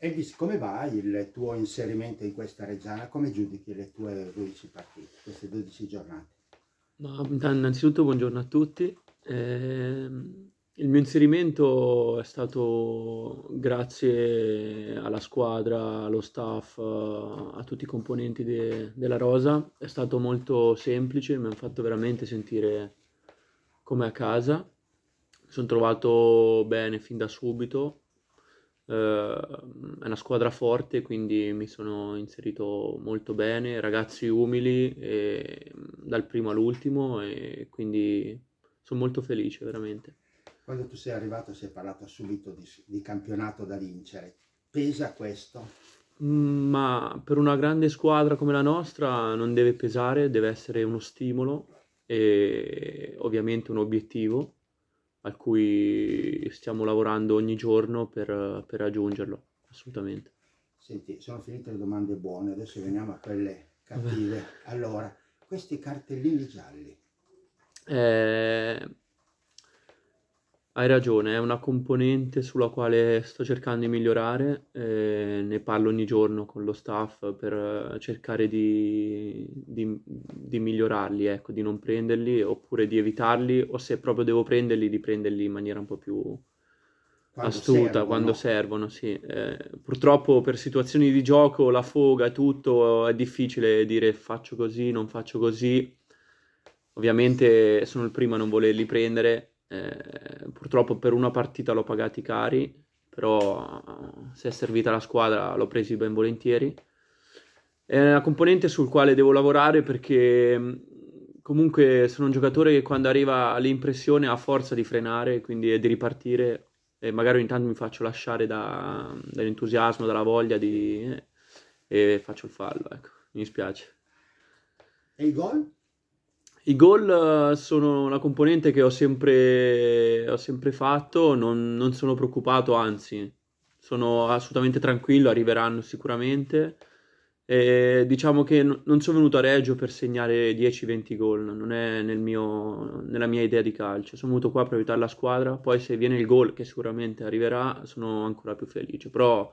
Elvis, come va il tuo inserimento in questa Reggiana? Come giudichi le tue 12 partite, queste 12 giornate? Ma, innanzitutto buongiorno a tutti. Eh, il mio inserimento è stato grazie alla squadra, allo staff, a tutti i componenti de, della Rosa. È stato molto semplice, mi hanno fatto veramente sentire come a casa. Mi sono trovato bene fin da subito è una squadra forte, quindi mi sono inserito molto bene, ragazzi umili e, dal primo all'ultimo e quindi sono molto felice veramente. Quando tu sei arrivato si è parlato subito di, di campionato da vincere, pesa questo? Mm, ma per una grande squadra come la nostra non deve pesare, deve essere uno stimolo e ovviamente un obiettivo a cui stiamo lavorando ogni giorno per, per raggiungerlo, assolutamente. Senti, sono finite le domande buone, adesso veniamo a quelle cattive. Allora, questi cartellini gialli. Eh, hai ragione, è una componente sulla quale sto cercando di migliorare, eh, ne parlo ogni giorno con lo staff per cercare di, di, di, migliorarli, ecco, di non prenderli oppure di evitarli o se proprio devo prenderli di prenderli in maniera un po' più quando astuta servono. quando servono, sì. Eh, purtroppo per situazioni di gioco, la foga e tutto, è difficile dire faccio così, non faccio così. Ovviamente sono il primo a non volerli prendere eh, purtroppo per una partita l'ho pagati cari, però se è servita la squadra l'ho presi ben volentieri. È una componente sul quale devo lavorare perché comunque sono un giocatore che quando arriva l'impressione ha forza di frenare, quindi di ripartire e magari ogni tanto mi faccio lasciare da, dall'entusiasmo, dalla voglia di... Eh, e faccio il fallo, ecco, mi dispiace. E il gol? I gol eh, sono una componente che ho sempre, ho sempre fatto, non, non, sono preoccupato, anzi, sono assolutamente tranquillo, arriveranno sicuramente. E diciamo che non sono venuto a Reggio per segnare 10-20 gol, non è nel mio, nella mia idea di calcio. Sono venuto qua per aiutare la squadra, poi se viene il gol, che sicuramente arriverà, sono ancora più felice. Però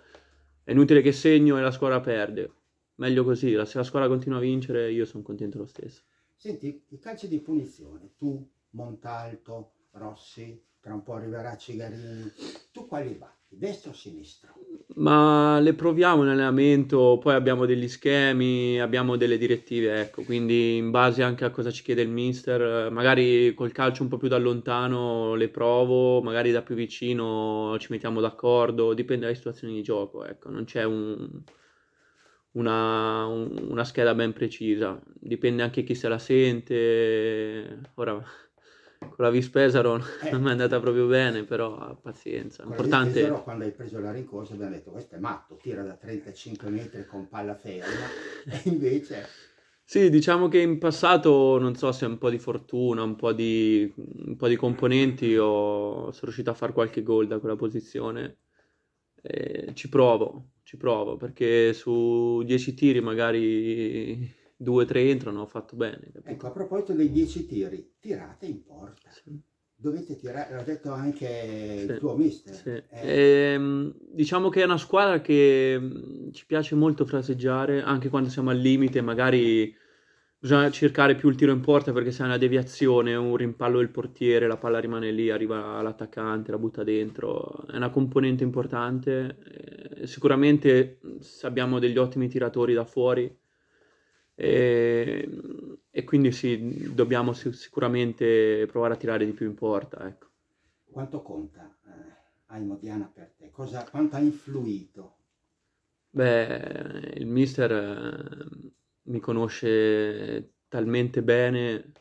è inutile che segno e la squadra perde. Meglio così, se la squadra continua a vincere io sono contento lo stesso. Senti, i calci di punizione, tu, Montalto, Rossi, tra un po' arriverà Cigarini, tu quali batti, destra o sinistra? Ma le proviamo in allenamento, poi abbiamo degli schemi, abbiamo delle direttive, ecco, quindi in base anche a cosa ci chiede il mister, magari col calcio un po' più da lontano le provo, magari da più vicino ci mettiamo d'accordo, dipende dalle situazioni di gioco, ecco, non c'è un una, una, scheda ben precisa. Dipende anche chi se la sente. Ora con la Vispesaro eh. non mi è andata proprio bene, però pazienza. Con Importante... Vispesaro, quando hai preso la rincorsa abbiamo detto questo è matto, tira da 35 metri con palla ferma e invece... Sì, diciamo che in passato, non so se un po' di fortuna, un po' di, un po di componenti, ho, sono riuscito a fare qualche gol da quella posizione. E ci provo, ci provo perché su 10 tiri magari 2-3 entrano, ho fatto bene. Capito? Ecco, a proposito dei 10 tiri, tirate in porta. Sì. Dovete tirare, l'ha detto anche sì. il tuo mister. Sì. Eh. Ehm, diciamo che è una squadra che mm, ci piace molto fraseggiare, anche quando siamo al limite, magari bisogna cercare più il tiro in porta perché se è una deviazione, un rimpallo del portiere, la palla rimane lì, arriva l'attaccante, la butta dentro, è una componente importante. Eh, sicuramente abbiamo degli ottimi tiratori da fuori e, e quindi sì, dobbiamo sicuramente provare a tirare di più in porta. Ecco. Quanto conta eh, Aimodiana per te? Cosa, quanto ha influito? Beh, il mister... Eh, mi conosce talmente bene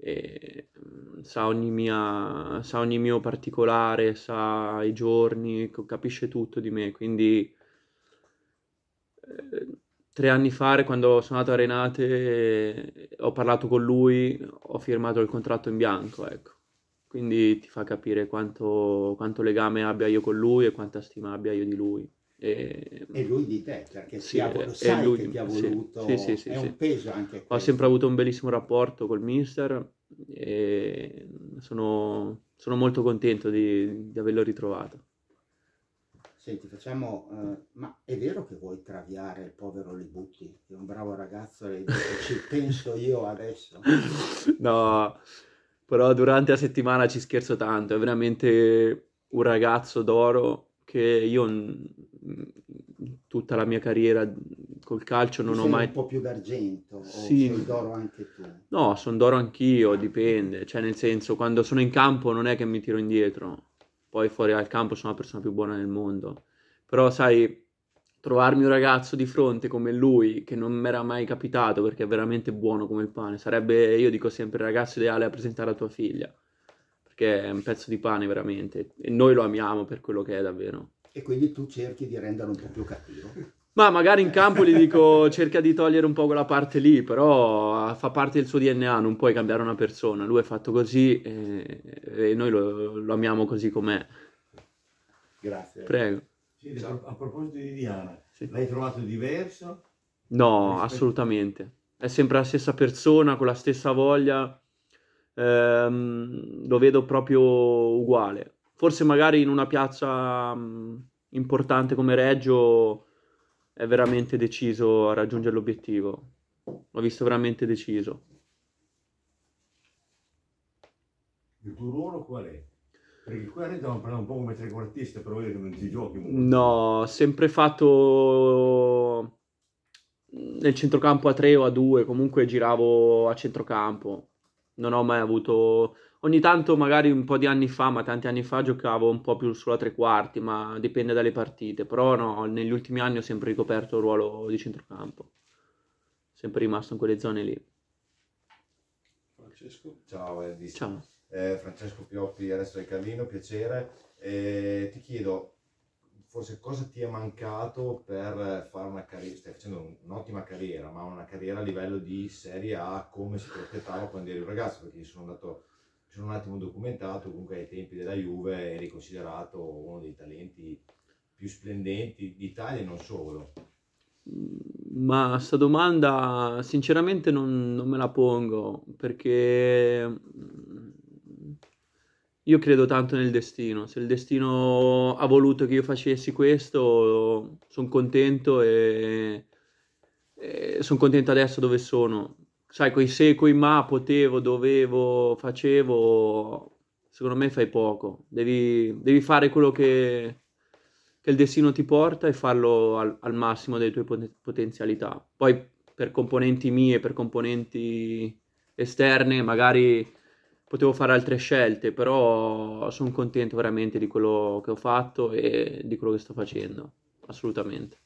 e mm, sa ogni, mia, sa ogni mio particolare, sa i giorni, capisce tutto di me, quindi eh, tre anni fa quando sono andato a Renate ho parlato con lui, ho firmato il contratto in bianco, ecco. Quindi ti fa capire quanto, quanto legame abbia io con lui e quanta stima abbia io di lui. E, e, lui di te, perché sì, ti ha, sai lui, che ti ha voluto, sì, sì, sì, è un peso anche questo. Ho sempre avuto un bellissimo rapporto col mister e sono, sono molto contento di, di averlo ritrovato. Senti, facciamo, eh, ma è vero che vuoi traviare il povero Libutti, che è un bravo ragazzo e ci penso io adesso? No, però durante la settimana ci scherzo tanto, è veramente un ragazzo d'oro che io tutta la mia carriera col calcio non ho mai... un po' più d'argento, Sì. sei d'oro anche tu? No, sono d'oro anch'io, dipende, cioè nel senso quando sono in campo non è che mi tiro indietro, poi fuori dal campo sono la persona più buona del mondo, però sai, trovarmi un ragazzo di fronte come lui, che non mi era mai capitato perché è veramente buono come il pane, sarebbe, io dico sempre, il ragazzo ideale a presentare a tua figlia, perché è un pezzo di pane veramente, e noi lo amiamo per quello che è davvero. E quindi tu cerchi di renderlo un po' più cattivo. Ma magari in campo gli dico cerca di togliere un po' quella parte lì, però fa parte del suo DNA, non puoi cambiare una persona. Lui è fatto così e, e noi lo, lo amiamo così com'è. Grazie. Prego. Sì, a, proposito di Diana, Sì. l'hai trovato diverso? No, Rispetto- assolutamente. È sempre la stessa persona, con la stessa voglia. Ehm, lo vedo proprio uguale. Forse magari in una piazza mh, importante come Reggio è veramente deciso a raggiungere l'obiettivo. L'ho visto veramente deciso. Il tuo ruolo qual è? Perché qua noi stiamo parlando un po' come trequartista, però che non ti giochi molto. No, ho sempre fatto nel centrocampo a 3 o a 2, comunque giravo a centrocampo. Non ho mai avuto... Ogni tanto, magari un po' di anni fa, ma tanti anni fa, giocavo un po' più sulla tre quarti, ma dipende dalle partite. Però no, negli ultimi anni ho sempre ricoperto il ruolo di centrocampo. Sempre rimasto in quelle zone lì. Francesco. Ciao Eddie. Ciao. Eh, Francesco Pioppi, adesso del Carlino, piacere. Eh, ti chiedo, forse cosa ti è mancato per fare una carriera, stai facendo un'ottima carriera, ma una carriera a livello di Serie A come si prospettava quando eri un ragazzo, perché sono andato, sono un attimo documentato, comunque ai tempi della Juve eri considerato uno dei talenti più splendenti d'Italia e non solo. Ma sta domanda sinceramente non, non me la pongo perché mm, io credo tanto nel destino. Se il destino ha voluto che io facessi questo, sono contento e, sono contento adesso dove sono. Sai, coi se, coi ma, potevo, dovevo, facevo, secondo me fai poco. Devi, devi fare quello che, che il destino ti porta e farlo al, al massimo delle tue pot- potenzialità. Poi per componenti mie, per componenti esterne, magari potevo fare altre scelte, però sono contento veramente di quello che ho fatto e di quello che sto facendo, assolutamente.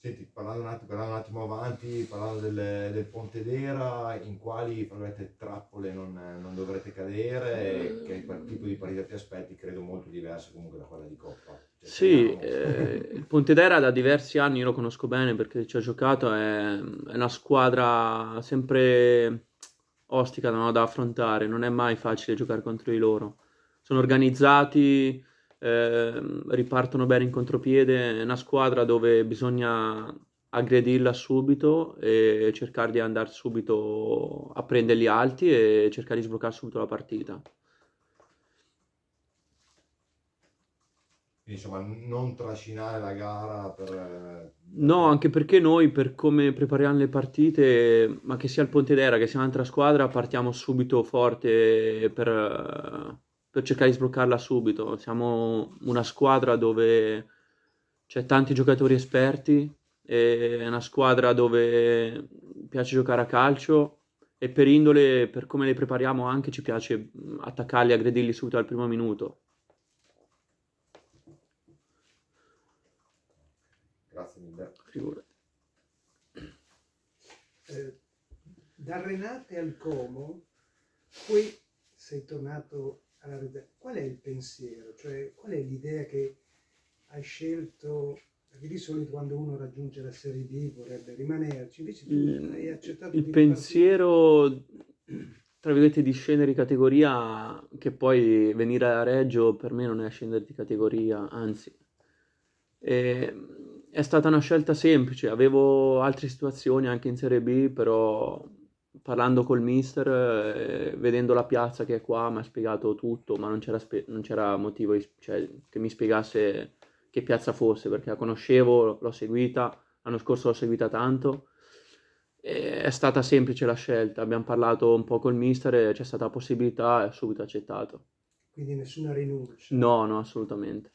Senti, parlando un attimo, parlando un attimo avanti, parlando del, del Pontedera, in quali virgolette, trappole non, non dovrete cadere, che tipo di partita ti aspetti, credo molto diversa comunque da quella di Coppa. Cioè, Sì, eh, il Pontedera da diversi anni io lo conosco bene perché ci ho giocato, è, è una squadra sempre ostica no, da affrontare, non è mai facile giocare contro di loro. Sono organizzati, ehm, ripartono bene in contropiede, è una squadra dove bisogna aggredirla subito e cercare di andare subito a prenderli alti e cercare di sbloccare subito la partita. Insomma non trascinare la gara per... eh, No, anche perché noi, per come prepariamo le partite, ma che sia il Pontedera, che sia un'altra squadra, partiamo subito forte per, per cercare di sbloccarla subito. Siamo una squadra dove c'è tanti giocatori esperti, è una squadra dove piace giocare a calcio e per indole, per come le prepariamo anche, ci piace attaccarli, aggredirli subito al primo minuto. Grazie mille. Figurati. Eh, da Renate al Como, poi sei tornato alla redazione. Qual è il pensiero? Cioè, qual è l'idea che hai scelto? Perché di solito quando uno raggiunge la Serie B vorrebbe rimanerci, invece tu Il- hai accettato il pensiero, tra virgolette, di scendere di categoria, che poi venire a Reggio per me non è scendere di categoria, anzi, è, è stata una scelta semplice. Avevo altre situazioni anche in Serie B, però parlando col mister, eh, vedendo la piazza che è qua, mi ha spiegato tutto, ma non c'era, spe- non c'era motivo cioè, che mi spiegasse che piazza fosse, perché la conoscevo, l'ho seguita, l'anno scorso l'ho seguita tanto. È stata semplice la scelta, abbiamo parlato un po' col mister e c'è stata la possibilità e ho subito accettato. Quindi nessuna rinuncia. No, no, assolutamente.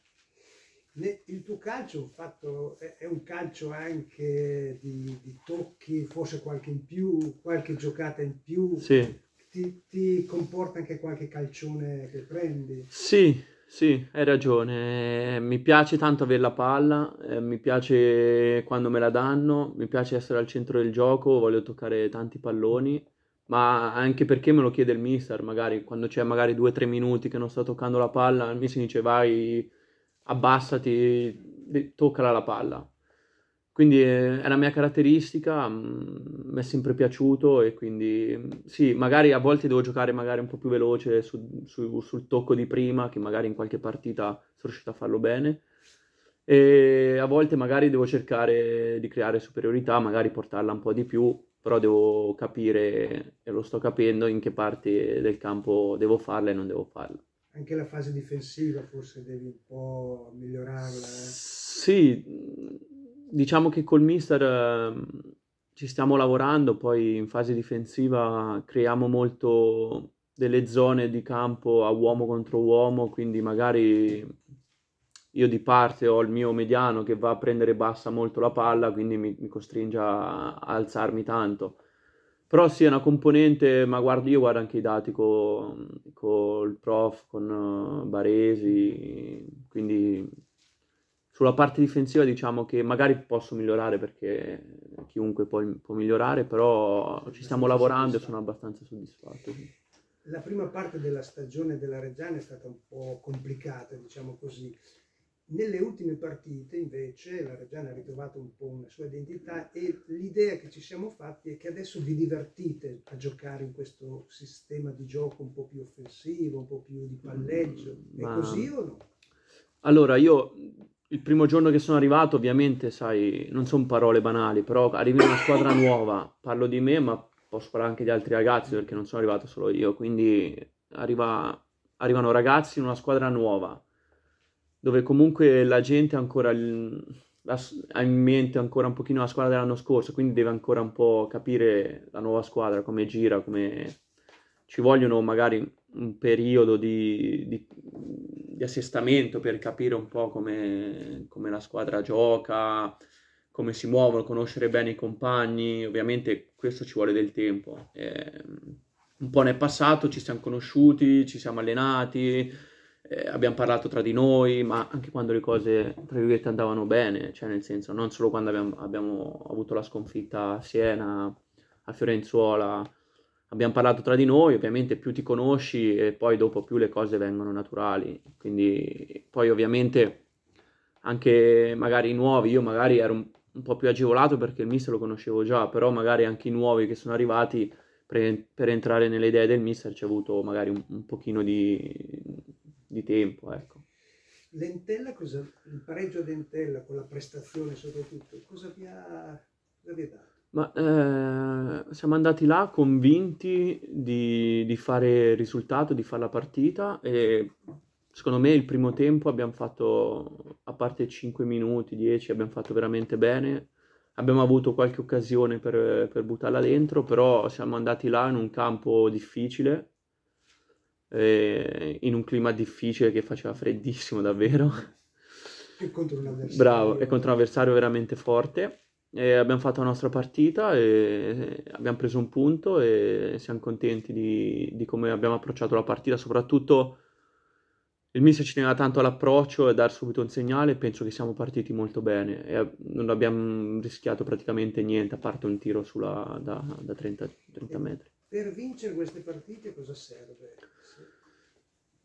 Il tuo calcio è un, fatto- è- è un calcio anche di, di tocchi, forse qualche in più, qualche giocata in più. Sì, Ti, ti comporta anche qualche calcione che prendi. Sì, sì, hai ragione. Eh, Mi piace tanto avere la palla, eh, mi piace quando me la danno, mi piace essere al centro del gioco, voglio toccare tanti palloni, ma anche perché me lo chiede il mister, magari quando c'è magari due o tre minuti che non sto toccando la palla, il mister dice vai, abbassati, toccala la palla. Quindi eh, è la mia caratteristica, mm, mi è sempre piaciuto e quindi mm, sì, magari a volte devo giocare magari un po' più veloce su- su- sul tocco di prima, che magari in qualche partita sono riuscito a farlo bene. E a volte magari devo cercare di creare superiorità, magari portarla un po' di più, però devo capire, e lo sto capendo, in che parte del campo devo farla e non devo farla. Anche la fase difensiva forse devi un po' migliorarla. eh. Sì, diciamo che col mister ehm, ci stiamo lavorando, poi in fase difensiva creiamo molto delle zone di campo a uomo contro uomo, quindi magari io di parte ho il mio mediano che va a prendere bassa molto la palla, quindi mi, mi costringe a alzarmi tanto. Però sì, è una componente, ma guardo, io guardo anche i dati con il prof, con eh, Baresi, quindi sulla parte difensiva diciamo che magari posso migliorare perché chiunque può, può migliorare, però ci stiamo lavorando e sono abbastanza soddisfatto. sì. La prima parte della stagione della Reggiana è stata un po' complicata, diciamo così. Nelle ultime partite invece la Reggiana ha ritrovato un po' una sua identità e l'idea che ci siamo fatti è che adesso vi divertite a giocare in questo sistema di gioco un po' più offensivo, un po' più di palleggio. È Ma- così o no? Allora, io il primo giorno che sono arrivato, ovviamente, sai, non sono parole banali, però arrivi in una squadra nuova, parlo di me, ma posso parlare anche di altri ragazzi perché non sono arrivato solo io, quindi arriva- arrivano ragazzi in una squadra nuova, dove comunque la gente ancora ha in mente ancora un pochino la squadra dell'anno scorso, quindi deve ancora un po' capire la nuova squadra, come gira, come ci vogliono magari un periodo di, di- di assestamento per capire un po' come, come la squadra gioca, come si muovono, conoscere bene i compagni. Ovviamente questo ci vuole del tempo. Ehm, un po' nel passato ci siamo conosciuti, ci siamo allenati, eh, abbiamo parlato tra di noi, ma anche quando le cose, tra virgolette, andavano bene, cioè nel senso non solo quando abbiamo, abbiamo avuto la sconfitta a Siena, a Fiorenzuola, abbiamo parlato tra di noi, ovviamente più ti conosci e poi dopo più le cose vengono naturali, quindi poi ovviamente anche magari i nuovi, io magari ero un, un po' più agevolato perché il mister lo conoscevo già, però magari anche i nuovi che sono arrivati per, per entrare nelle idee del mister ci è avuto magari un, un pochino di, di tempo, ecco. L'Entella, cosa, il pareggio ad Entella con la prestazione soprattutto, cosa vi ha, cosa vi ha dato? Ma eh, siamo andati là convinti di, di fare risultato, di fare la partita e secondo me il primo tempo abbiamo fatto, a parte 5 minuti, 10, abbiamo fatto veramente bene. Abbiamo avuto qualche occasione per, per buttarla dentro, però siamo andati là in un campo difficile, eh, in un clima difficile che faceva freddissimo davvero. E contro un avversario. Bravo, e contro un avversario veramente forte. E abbiamo fatto la nostra partita e abbiamo preso un punto e siamo contenti di, di come abbiamo approcciato la partita. Soprattutto il mister ci teneva tanto all'approccio e dar subito un segnale. Penso che siamo partiti molto bene e non abbiamo rischiato praticamente niente a parte un tiro sulla, da, da 30, 30 metri. Per vincere queste partite cosa serve?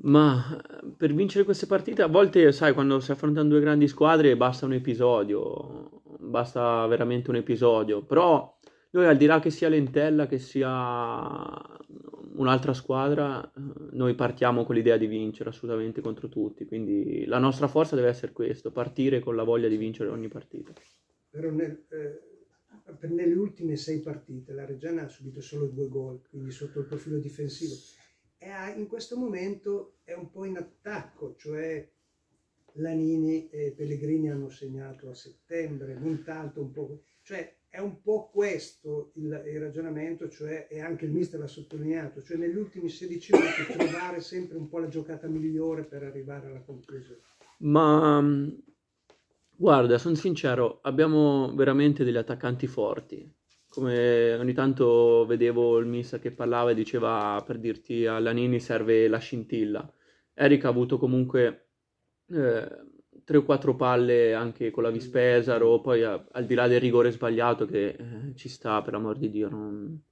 Ma eh, per vincere queste partite, a volte, sai, quando si affrontano due grandi squadre basta un episodio, basta veramente un episodio. Però noi, al di là che sia l'Entella, che sia un'altra squadra, noi partiamo con l'idea di vincere assolutamente contro tutti. Quindi la nostra forza deve essere questo, partire con la voglia di vincere ogni partita. Però nel- eh, ultime sei partite la Reggiana ha subito solo due gol, quindi sotto il profilo difensivo. E in questo momento è un po' in attacco, cioè Lanini e Pellegrini hanno segnato a settembre, Montalto un po'. Cioè è un po' questo il, il ragionamento, cioè, e anche il mister l'ha sottolineato, cioè negli ultimi 16 minuti trovare sempre un po' la giocata migliore per arrivare alla conclusione. Ma guarda, sono sincero, abbiamo veramente degli attaccanti forti. Come ogni tanto vedevo il mister che parlava e diceva per dirti a Lanini serve la scintilla. Eric ha avuto comunque eh, tre o quattro palle anche con la Vispesaro, poi a- al di là del rigore sbagliato che eh, ci sta, per amor di Dio, non,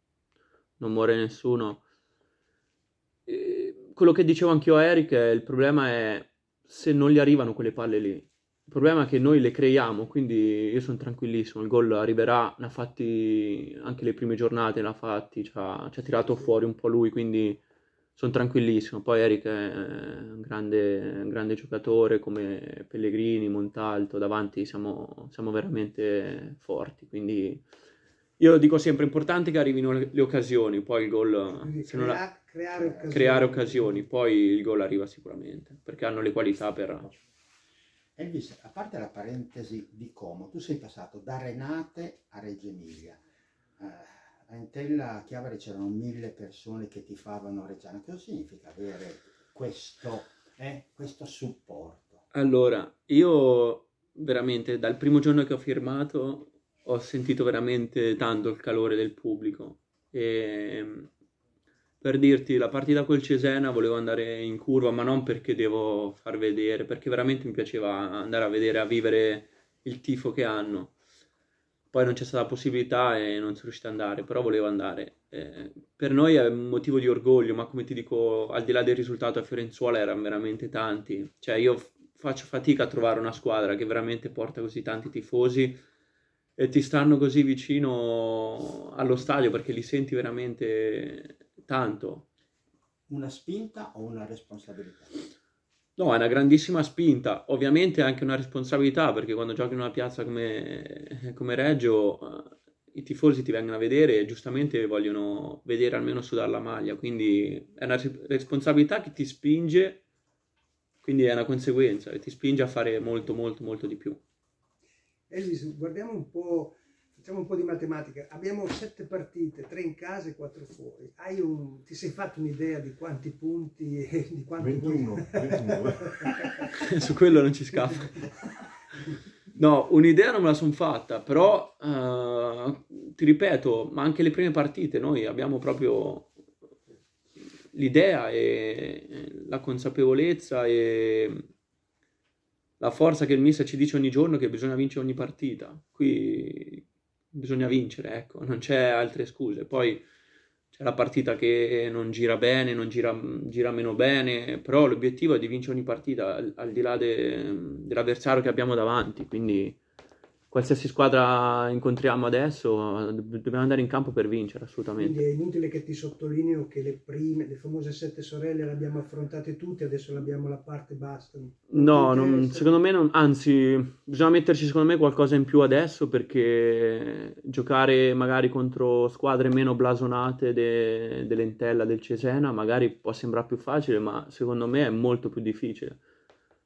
non muore nessuno. E quello che dicevo anch'io a Eric il problema è se non gli arrivano quelle palle lì. Il problema è che noi le creiamo, quindi io sono tranquillissimo. Il gol arriverà, ne ha fatti anche le prime giornate, ne ha fatti, ci ha, ci ha tirato fuori un po' lui, quindi sono tranquillissimo. Poi Eric è un grande, un grande giocatore come Pellegrini, Montalto, davanti siamo, siamo veramente forti. Quindi io dico sempre importante che arrivino le, le occasioni, poi il gol, Quindi se non la- crea- creare occasioni. creare occasioni, poi il gol arriva sicuramente, perché hanno le qualità per... Elvis, a parte la parentesi di Como, tu sei passato da Renate a Reggio Emilia. Eh, a Entella Chiavari c'erano mille persone che tifavano Reggiana. Cosa significa avere questo, eh, questo supporto? Allora, io veramente dal primo giorno che ho firmato ho sentito veramente tanto il calore del pubblico e per dirti la partita col Cesena volevo andare in curva, ma non perché devo far vedere, perché veramente mi piaceva andare a vedere, a vivere il tifo che hanno. Poi non c'è stata possibilità e non sono riuscito ad andare, però volevo andare. Eh, per noi è un motivo di orgoglio, ma come ti dico, al di là del risultato a Fiorenzuola erano veramente tanti. Cioè io faccio fatica a trovare una squadra che veramente porta così tanti tifosi e ti stanno così vicino allo stadio perché li senti veramente tanto. Una spinta o una responsabilità? No, è una grandissima spinta, ovviamente è anche una responsabilità perché quando giochi in una piazza come, come Reggio eh, i tifosi ti vengono a vedere e giustamente vogliono vedere almeno sudare la maglia, quindi è una res- responsabilità che ti spinge, quindi è una conseguenza e ti spinge a fare molto molto molto di più. Elvis, guardiamo un po', facciamo un po' di matematica. Abbiamo sette partite, tre in casa e quattro fuori. Hai un, ti sei fatto un'idea di quanti punti e di quanto 21, 21. Su quello non ci scappa. No, un'idea non me la sono fatta, però eh, ti ripeto, ma anche le prime partite noi abbiamo proprio l'idea e la consapevolezza e la forza che il mister ci dice ogni giorno che bisogna vincere ogni partita. Qui bisogna vincere, ecco, non c'è altre scuse. Poi c'è la partita che non gira bene, non gira, gira meno bene, però l'obiettivo è di vincere ogni partita al, al di là de- dell'avversario che abbiamo davanti, quindi qualsiasi squadra incontriamo adesso do- dobbiamo andare in campo per vincere assolutamente. Quindi è inutile che ti sottolineo che le prime, le famose sette sorelle le abbiamo affrontate tutte, adesso abbiamo la parte basta. No, non- secondo me non, anzi, bisogna metterci secondo me qualcosa in più adesso perché giocare magari contro squadre meno blasonate de- dell'Entella, del Cesena, magari può sembrare più facile, ma secondo me è molto più difficile.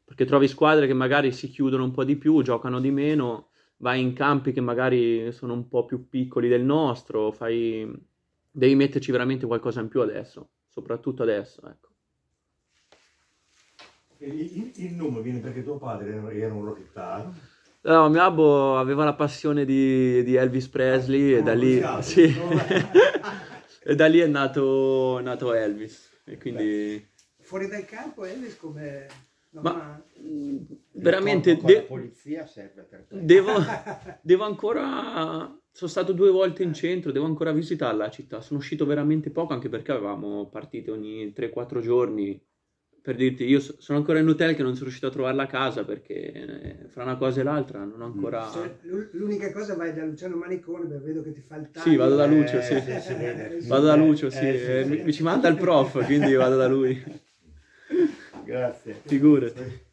Perché trovi squadre che magari si chiudono un po' di più, giocano di meno, vai in campi che magari sono un po' più piccoli del nostro, fai... devi metterci veramente qualcosa in più adesso, soprattutto adesso, ecco. Il, il- nome viene perché tuo padre era, un rockettaro. No, mio babbo aveva la passione di, di Elvis Presley e da lì, musicato. sì. e da lì è nato, nato Elvis. E quindi Fuori dal campo Elvis come... No, Ma- ma- Il veramente de- polizia serve per questo. devo, devo ancora. Sono stato due volte in centro, devo ancora visitare la città. Sono uscito veramente poco anche perché avevamo partite ogni 3-4 giorni. Per dirti, io so- sono ancora in hotel che non sono riuscito a trovare la casa perché eh, fra una cosa e l'altra non ho ancora. Cioè, l'u- l'unica cosa vai da Luciano Manicone, beh, vedo che ti fa il taglio. Sì, vado da Eh, Lucio, sì. Vado da Lucio, sì, Eh, eh, mi ci manda il prof, quindi vado da lui. Grazie. Figurati.